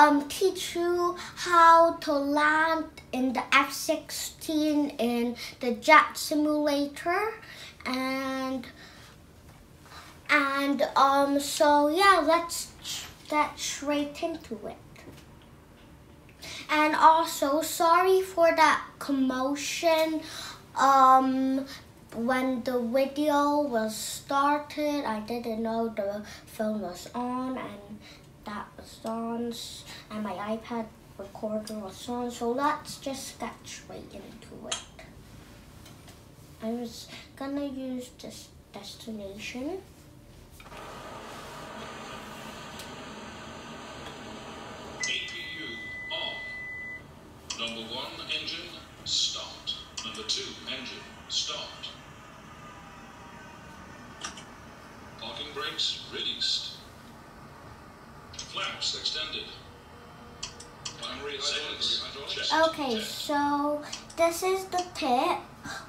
um, teach you how to land in the F-16 in the jet simulator. And and um so yeah let's get straight into it. And also sorry for that commotion um when the video was started, I didn't know the phone was on and that was on and my iPad recorder was on. So let's just get straight into it. I was gonna use this destination. Number one engine, start. Number two engine, start. Parking brakes released. Extended. Okay, so this is the tip.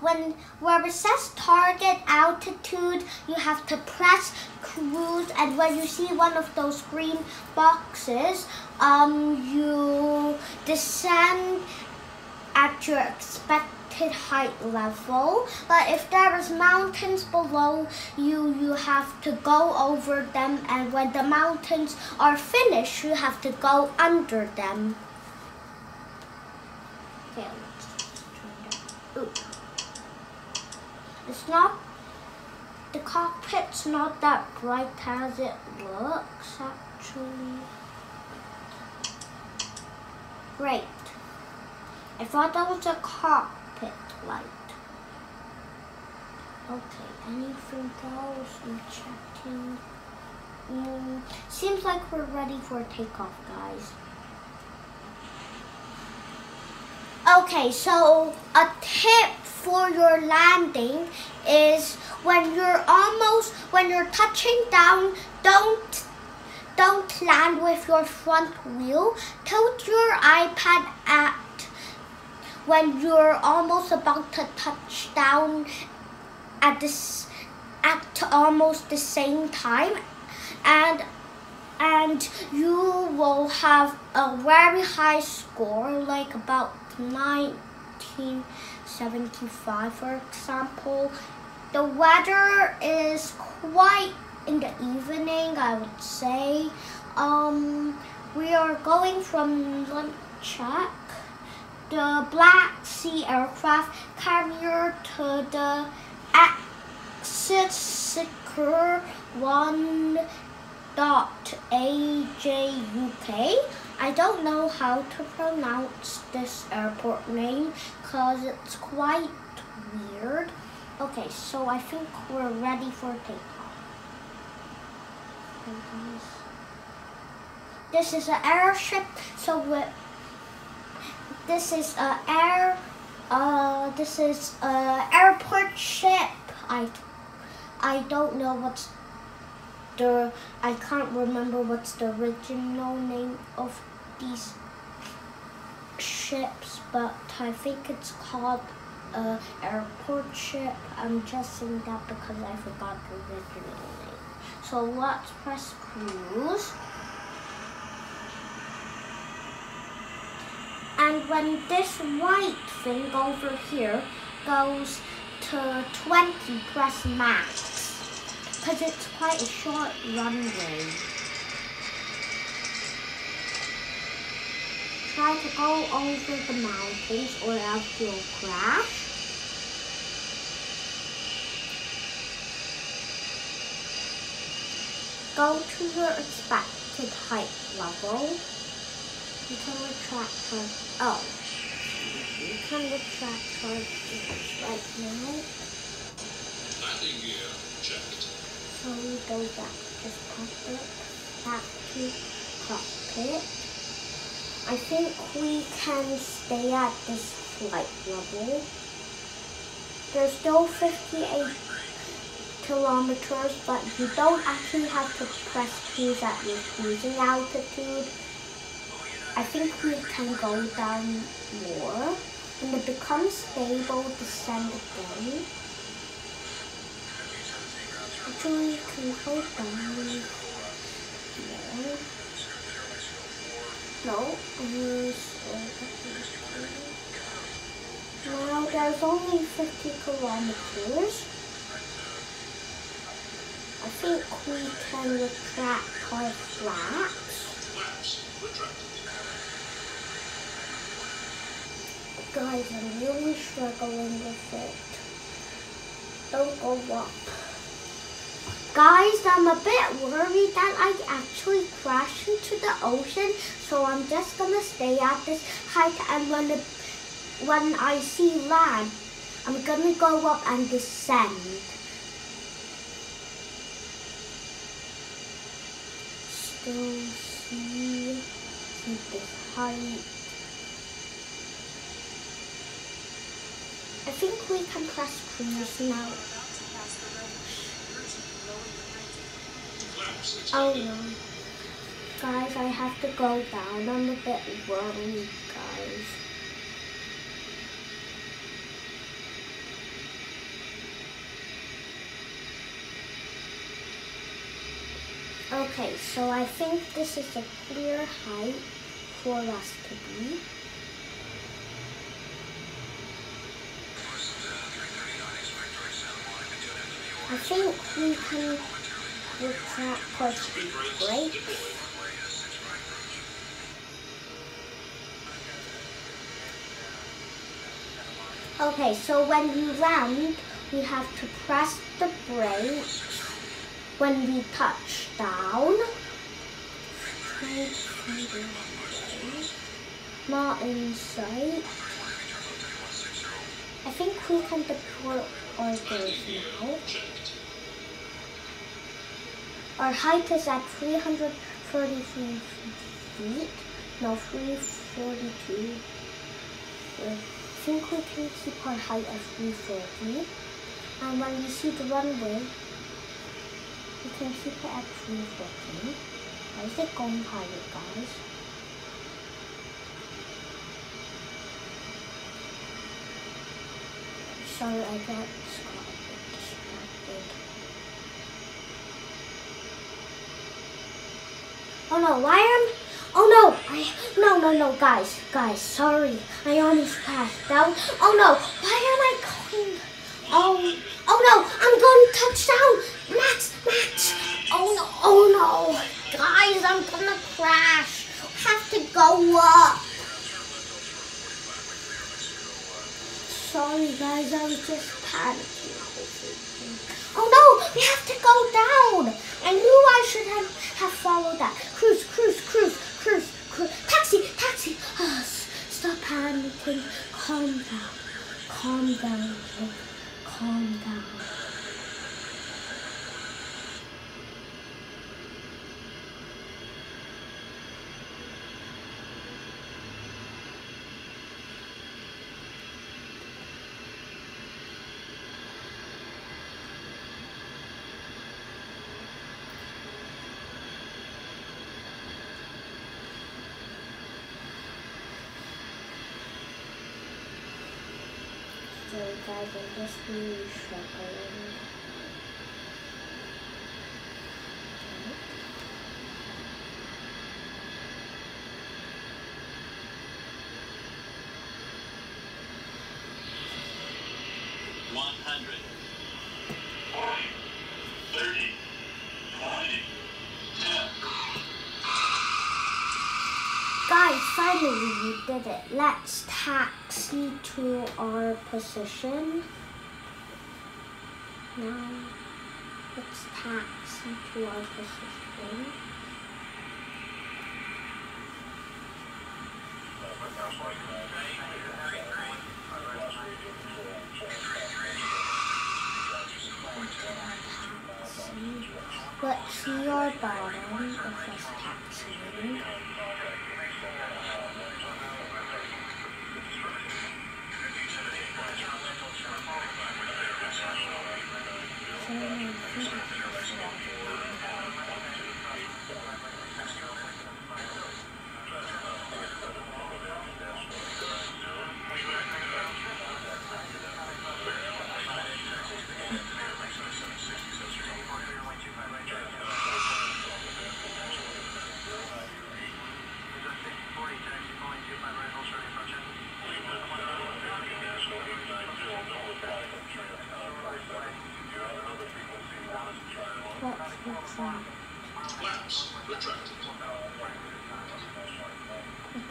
When where it says target altitude, you have to press cruise, and when you see one of those green boxes, um, you descend at your expected height level. But if there is mountains below you, you have to go over them, and when the mountains are finished, you have to go under them. Okay. It's not. The cockpit's not that bright as it looks, actually. Great. I thought that was a cockpit light. Okay, anything else? I'm checking. Mm, seems like we're ready for takeoff, guys. Okay, so a tip for your landing is when you're almost when you're touching down, don't don't land with your front wheel. Tilt your iPad at when you're almost about to touch down at this at almost the same time and and you will have a very high score like about 1975 for example. The weather is quite in the evening i would say. Um we are going from check the black sea aircraft carrier to the exit secure one dot AJUK. I don't know how to pronounce this airport name because it's quite weird. Okay, so I think we're ready for takeoff. This is an airship, so we this is a air uh this is a airport ship. I I don't know what's the I can't remember what's the original name of these ships, but I think it's called uh, airport ship. I'm just saying that because I forgot the original name. So let's press cruise. And when this white thing over here goes to 20, press max because it's quite a short runway. Try to go over the mountains or else you'll crash. Go to your expected height level. Can retract her. Oh. You can retract her right now. Landing gear checked. So we go back to cockpit, back to cockpit. I think we can stay at this flight level. There's still 58 kilometers, but you don't actually have to press cruise at your cruising altitude. I think we can go down more. When it becomes stable, descend again. Actually, can go down more. No, now there's only 50 kilometers. I think we can retract our flaps. Flaps retracted. Guys, I'm really struggling with it. Don't go up. Guys, I'm a bit worried that I actually crashed into the ocean, so I'm just gonna stay at this height and when it, when I see land, I'm gonna go up and descend. Still see, keep this height. I think we can press cruise now. Oh no. Guys, I have to go down. I'm a bit worried, guys. Okay, so I think this is a clear height for us to be. I think we can retract push the brake. Okay, so when we land, we have to press the brake when we touch down. Not in sight. I think we can deploy our base now. Our height is at 333 feet. No, 342. I think we can keep our height at 340. And when we see the runway, we can keep it at 314. Why is it going higher, guys? Sorry, I got got a bit distracted. Oh no, why am Oh no, I no no no guys, guys, sorry. I almost crashed. Oh no, why am I going Oh oh no, I'm going to touchdown! Max, Max! Oh no, oh no! Guys, I'm gonna crash. Have to go up. Sorry guys, I was just Oh no, we have to go down. I knew I should have, have followed that. Cruise, cruise, cruise, cruise, cruise. Taxi, taxi. Ah, s- stop panicking. Calm down. Calm down. Calm down. I'm just really struggling. Let's taxi to our position. Now, let's taxi to our position. Let's see our bottom of us taxiing. Tchau.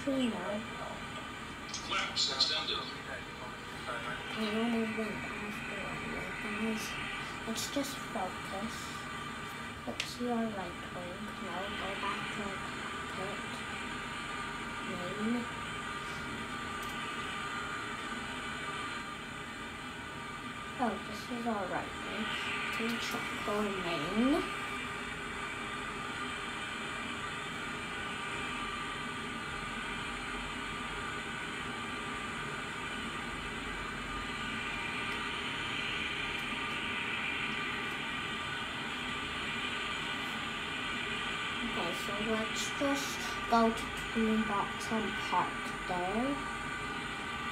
No. Flaps extended. I only went after guys. Let's just focus. Your right wing. No, go back to cockpit. Main. Oh, this is alright. Team Choco main. Okay, so let's just go to Toolbox and park there.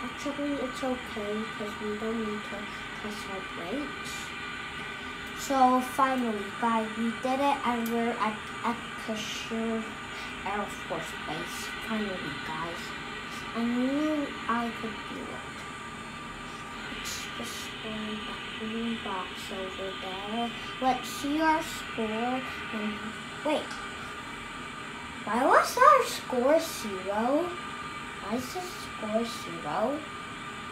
Actually, it's okay because we don't need to press our brakes. So finally, guys, we did it and we're at Epicure Air Force Base. Finally, guys. I knew I could do it. Let's just go in that green box over there. Let's see our score. And wait, was our score zero? Why is the score zero?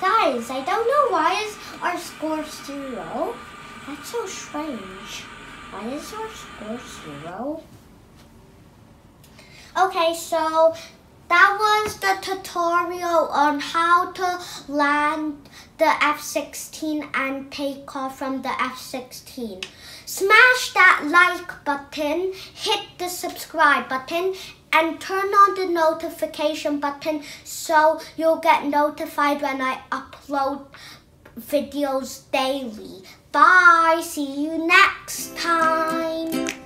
Guys, I don't know why is our score zero. That's so strange. Why is our score zero? Okay, so that was the tutorial on how to land the F-16 and take off from the F-16. Smash that like button, hit the subscribe button, and turn on the notification button so you'll get notified when I upload videos daily. Bye. See you next time.